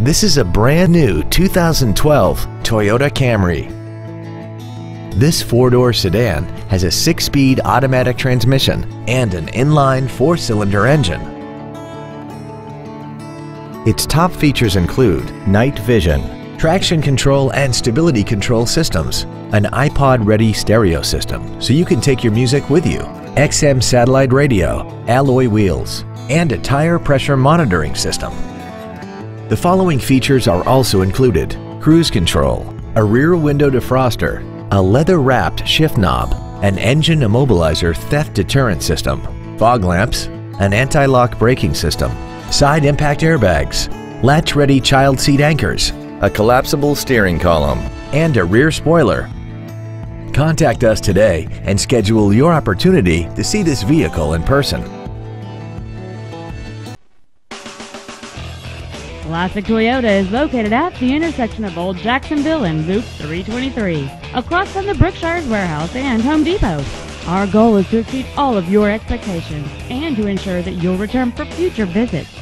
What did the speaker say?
This is a brand new 2012 Toyota Camry. This four-door sedan has a six-speed automatic transmission and an inline four-cylinder engine. Its top features include night vision, traction control and stability control systems, an iPod-ready stereo system so you can take your music with you, XM satellite radio, alloy wheels, and a tire pressure monitoring system. The following features are also included. Cruise control, a rear window defroster, a leather-wrapped shift knob, an engine immobilizer theft deterrent system, fog lamps, an anti-lock braking system, side impact airbags, latch-ready child seat anchors, a collapsible steering column, and a rear spoiler. Contact us today and schedule your opportunity to see this vehicle in person. Classic Toyota is located at the intersection of Old Jacksonville and Loop 323, across from the Brookshire's Warehouse and Home Depot. Our goal is to exceed all of your expectations and to ensure that you'll return for future visits.